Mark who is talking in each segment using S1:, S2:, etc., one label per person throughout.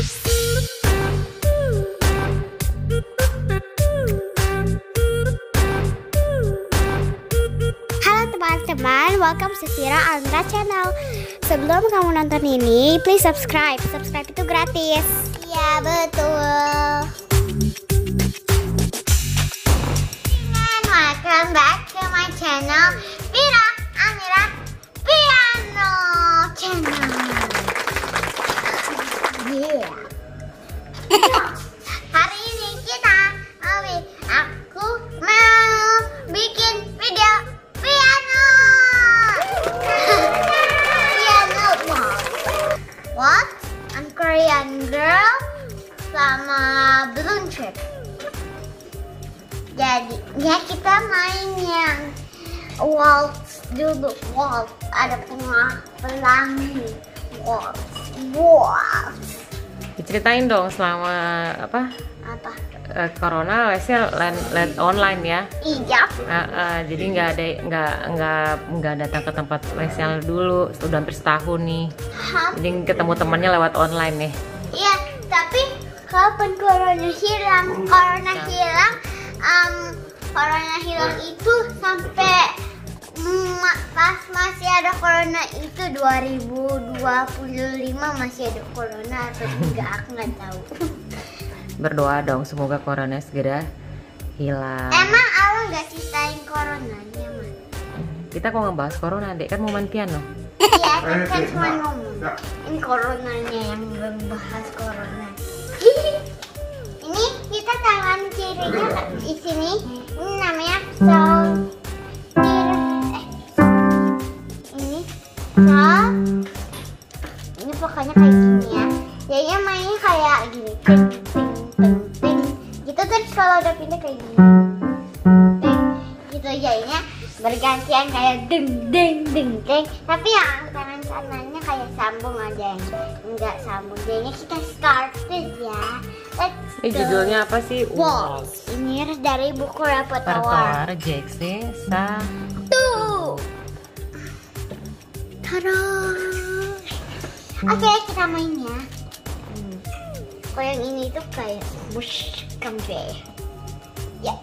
S1: Halo teman-teman, welcome to Andra Channel. Sebelum kamu nonton ini, please subscribe. Subscribe itu gratis. Iya betul. Main yang waltz dulu waltz ada tengah pelangi waltz waltz
S2: Diceritain dong selama apa
S1: apa?
S2: eh, corona lesnya len, len online ya.
S1: Iya.
S2: Eh, eh, jadi nggak ada nggak nggak nggak datang ke tempat lesnya dulu. Sudah hampir setahun nih.
S1: Hah?
S2: Jadi ketemu temannya lewat online nih.
S1: Iya, tapi kapan corona hilang? Corona hilang, um, corona hilang itu sampai pas masih ada corona itu 2025 masih ada corona atau enggak aku nggak tahu.
S2: Berdoa dong semoga corona segera hilang.
S1: Emang Allah nggak ceritain coronanya mas?
S2: Kita kok ngebahas corona, Dek? Kan mau main piano.
S1: Iya, kan kan cuma ngomong. Ini coronanya yang membahas corona. Ini kita tangan kirinya di sini. Ini namanya sol. Eh, ini sol. Ini pokoknya kayak gini ya. Jadinya mainnya kayak gini. Ting, ting, ting, ting. Gitu terus kalau udah pindah kayak gini. Ting. Gitu jadinya bergantian kayak deng deng deng deng tapi yang tangan kanannya kayak sambung aja yang enggak sambung. Jadinya kita started ya. Let's
S2: Ini
S1: go.
S2: judulnya apa sih?
S1: Waltz. Ini dari buku repertoire
S2: Jackson sa
S1: tuh. Tada. Oke kita main ya. Hmm. kalau yang ini tuh kayak bush kambe ya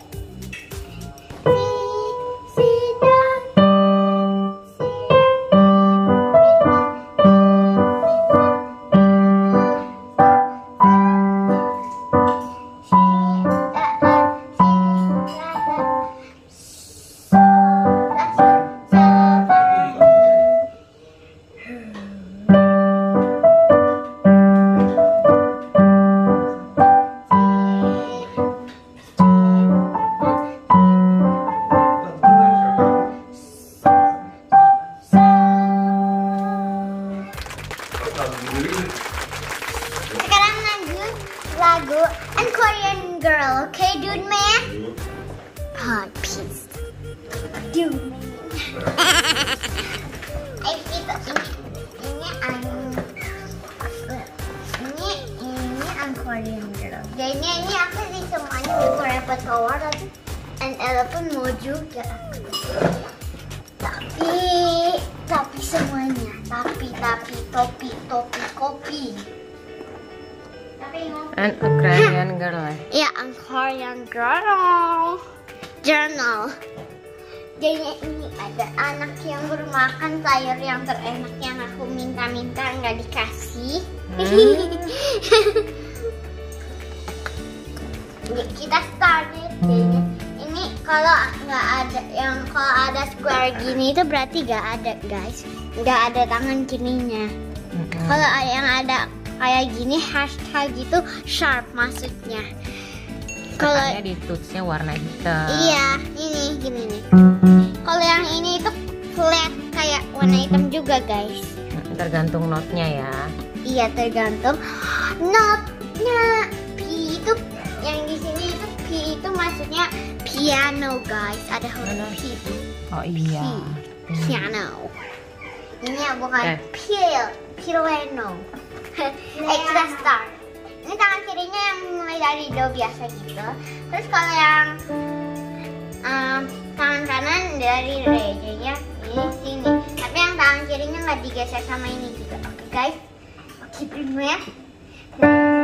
S1: an Girl. Jadinya ini aku sih semuanya buku repertoire tapi and Ella pun mau juga. Tapi tapi semuanya tapi tapi topi topi kopi. Tapi
S2: and Ukrainian girl ya.
S1: Ya, ang Korean Girl Journal. Jadi ini ada anak yang bermakan sayur yang terenak yang aku minta-minta nggak dikasih. Jadi kita started Jadi ini kalau nggak ada yang kalau ada square gini itu berarti nggak ada guys. Nggak ada tangan kirinya.
S2: Mm-mm.
S1: Kalau yang ada kayak gini hashtag itu sharp maksudnya. Kalau
S2: di tutsnya warna hitam.
S1: iya ini gini nih. Kalau yang ini itu flat kayak warna hitam juga guys.
S2: Tergantung notnya ya.
S1: Iya tergantung notnya. P itu maksudnya piano guys. Ada huruf P.
S2: Oh iya.
S1: Piano. Ini yang bukan
S2: Eh.
S1: pil, piano. eh kita start. Ini tangan kirinya yang mulai dari do biasa gitu. Terus kalau yang um, tangan kanan dari re, jadinya ini sini. Tapi yang tangan kirinya nggak digeser sama ini juga. Oke guys, keep in mind. Ya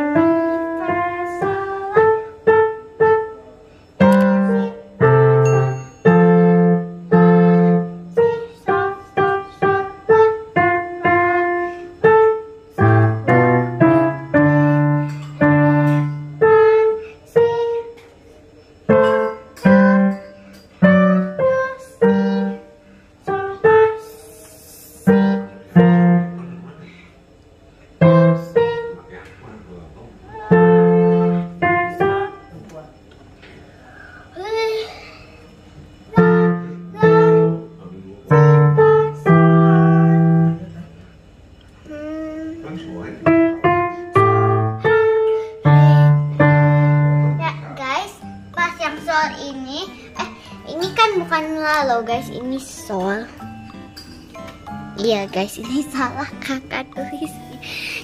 S1: Iya guys, ini salah kakak tulis.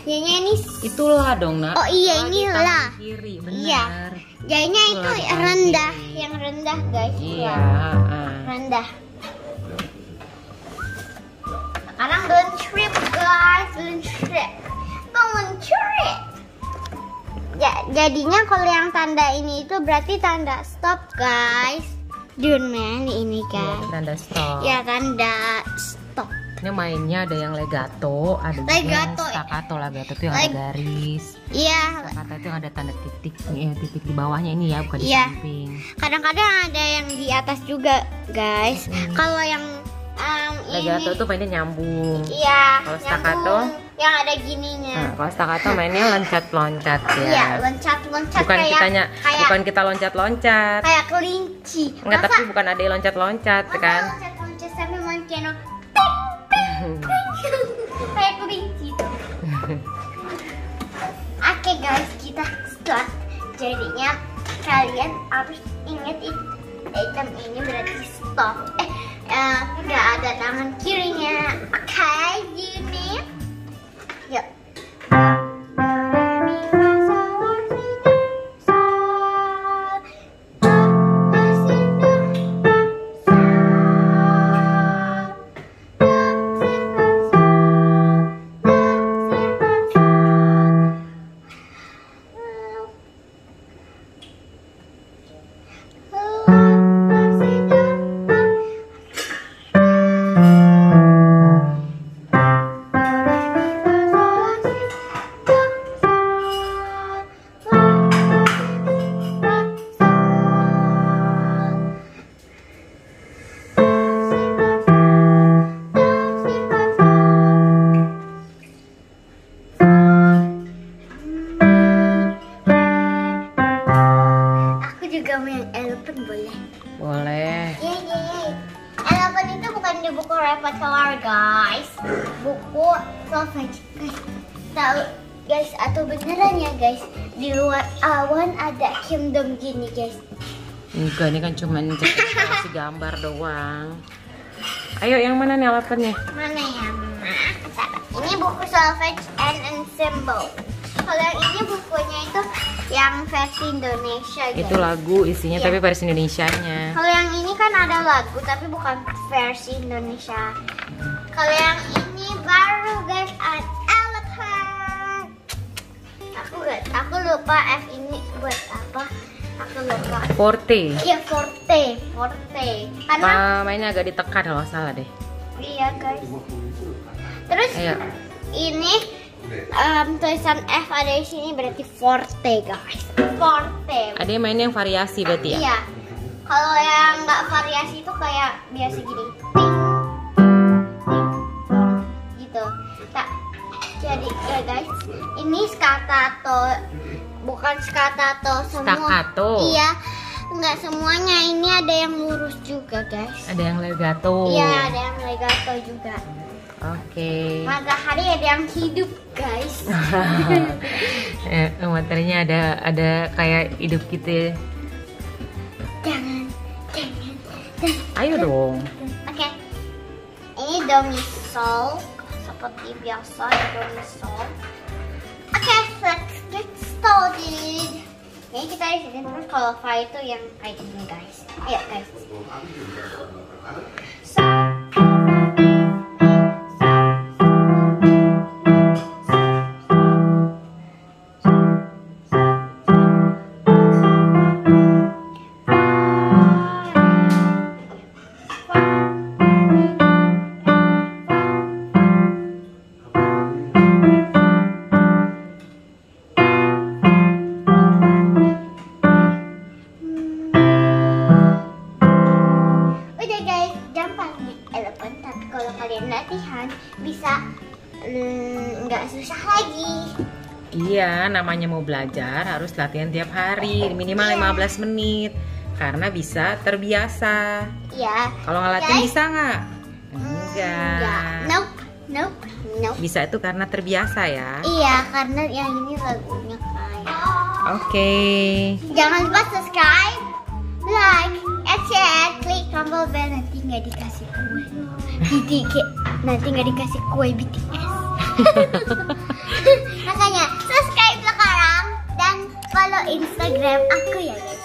S1: Jadinya ini
S2: Itulah dong, Nak.
S1: Oh iya, ini lah.
S2: Kiri,
S1: Iya.
S2: benar.
S1: jadinya itu rendah,
S2: kiri.
S1: yang rendah guys.
S2: Iya,
S1: Ya,
S2: ah.
S1: rendah. Sekarang don't trip guys, don't trip. Don't trip. Ya, jadinya kalau yang tanda ini itu berarti tanda stop guys. Dunman ini
S2: Iya,
S1: guys.
S2: tanda stop.
S1: Ya tanda stop.
S2: Ini mainnya ada yang legato, ada juga yang
S1: Legato.
S2: staccato. Legato itu yang
S1: Leg-
S2: ada garis.
S1: Iya,
S2: Staccato itu yang ada tanda titik, eh, titik di bawahnya ini ya, bukan di
S1: Iya.
S2: samping.
S1: kadang-kadang ada yang di atas juga guys.
S2: Hmm.
S1: Kalau yang um,
S2: Legato
S1: ini
S2: tuh mainnya nyambung.
S1: Iya,
S2: Kalau staccato?
S1: yang ada gininya.
S2: Nah, kalau staccato mainnya loncat-loncat ya.
S1: Iya, loncat-loncat
S2: bukan
S1: kayak
S2: kitanya,
S1: kayak
S2: bukan kita loncat-loncat.
S1: kayak kelinci.
S2: Enggak,
S1: Masa-
S2: tapi bukan ada yang loncat-loncat kan.
S1: loncat-loncat kayak kelinci. Oke guys, kita start. Jadinya kalian harus ingat it- item ini berarti stop. Eh, eh, nggak ada tangan kirinya. Oke, gini. Yuk. Boleh.
S2: Boleh.
S1: Yeay, yeay, yeay. Elephant itu bukan di buku Repot Keluar, guys. Buku Solfege. Guys, tahu guys atau beneran ya guys di luar awan ada kingdom gini guys
S2: Enggak, ini kan cuma kasih gambar doang. Ayo, yang mana nih alapannya?
S1: mana ya Mama? Ini buku Solfege and Ensemble kalau yang ini bukunya itu yang versi Indonesia guys
S2: Itu lagu isinya
S1: Iya.
S2: tapi versi Indonesianya.
S1: Kalau yang ini kan ada lagu tapi bukan versi Indonesia. Kalau yang ini baru guys an elephant. Aku gak, aku lupa F ini buat apa. Aku lupa.
S2: Forte.
S1: Iya forte, forte. Karena
S2: Apa mainnya agak ditekan kalau nggak salah deh.
S1: iya guys. Terus
S2: Ayo.
S1: ini em, tulisan F ada di sini berarti forte guys. Forte.
S2: Ada yang mainnya yang variasi berarti ya?
S1: Iya. Kalau yang nggak variasi itu kayak biasa gini. Ting, ting, dong, gitu. Tak. Jadi ya guys, ini skatato bukan skatato semua.
S2: Staccato.
S1: Iya. Nggak semuanya ini ada yang lurus juga guys.
S2: Ada yang legato.
S1: Iya, ada yang legato juga.
S2: Oke.
S1: Matahari ada yang hidup guys.
S2: Eh, materinya ada ada kayak hidup gitu ya.
S1: jangan, jangan, jangan.
S2: Ayo dong.
S1: Oke. Ini domisol seperti biasa domisol. Oke, let's get started. Ini kita di sini terus kalau fa itu yang kayak gini guys. Ayo guys.
S2: Namanya mau belajar harus latihan tiap hari, minimal
S1: Iya.
S2: 15 menit. Karena bisa terbiasa.
S1: Ya.
S2: Kalau nggak latihan bisa nggak? Enggak.
S1: Ya. Nope. Nope. Nope.
S2: Bisa itu karena terbiasa ya.
S1: Iya, karena yang ini lagunya kayak.
S2: Oke.
S1: Jangan lupa subscribe, like, and share. Klik tombol bell nanti nggak dikasih kue. Nanti nggak dikasih kue BTS. Instagram aku ya guys.